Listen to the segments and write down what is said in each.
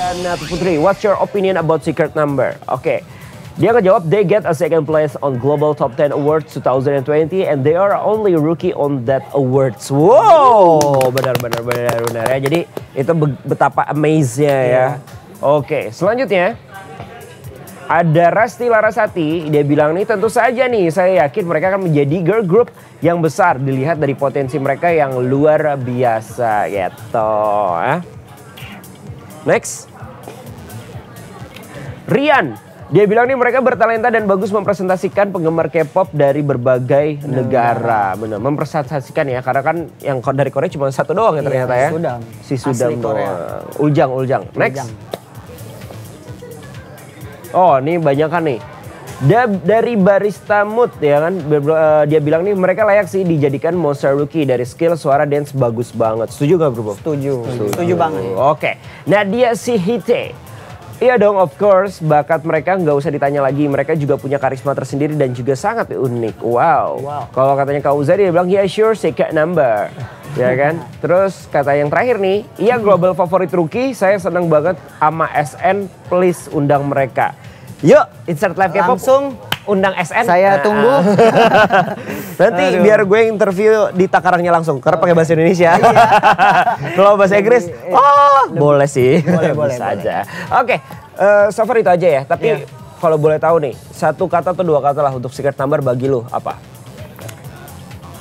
Diana Putri, what's your opinion about Secret Number? Oke. Dia ngejawab, they get a second place on Global Top 10 Awards 2020 and they are only rookie on that awards. Wow, benar benar benar benar ya. Jadi itu betapa amaze-nya ya. Oke, selanjutnya ada Rasti Larasati, dia bilang nih tentu saja nih saya yakin mereka akan menjadi girl group yang besar dilihat dari potensi mereka yang luar biasa gitu. Ya. Next. Rian, dia bilang nih mereka bertalenta dan bagus mempresentasikan penggemar K-pop dari berbagai negara. Benar, mempresentasikan ya karena kan yang dari Korea cuma satu doang ya ternyata ya. Sudam. Si Sudam Asli doang. Korea. Uljang, Uljang. Next. Uljang. Oh, ini banyak kan nih. Da dari barista mood ya kan eh, dia bilang nih mereka layak sih dijadikan monster rookie dari skill suara dance bagus banget. Setuju gak bro? Setuju. Setuju banget. Oke. Nah dia si Hite. Iya dong of course bakat mereka nggak usah ditanya lagi. Mereka juga punya karisma tersendiri dan juga sangat unik. Wow. Wow. Kalau katanya Kak Uza dia bilang yeah sure secret number. ya kan? Terus kata yang terakhir nih, iya global favorit rookie. Saya seneng banget sama SN please undang mereka. Yuk insert live. Langsung undang SN. saya Nah. tunggu. Nanti Aduh. biar gue interview di takarangnya langsung karena pakai bahasa Indonesia. Kalau bahasa Inggris, oh boleh sih, Boleh, boleh, bisa boleh. aja. Oke, eh, so far itu aja ya. Tapi Iya. kalau boleh tahu nih, satu kata atau dua kata lah untuk secret number bagi lu apa?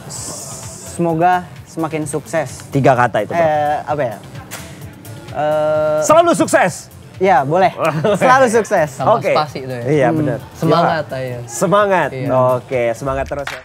Semoga semakin sukses. Tiga kata itu. Eh, apa ya? Eh, Selalu sukses. ya boleh. Selalu sukses. Oke. spasi itu ya. Iya benar. Semangat aja. Semangat. Iya. Oke, semangat terus ya.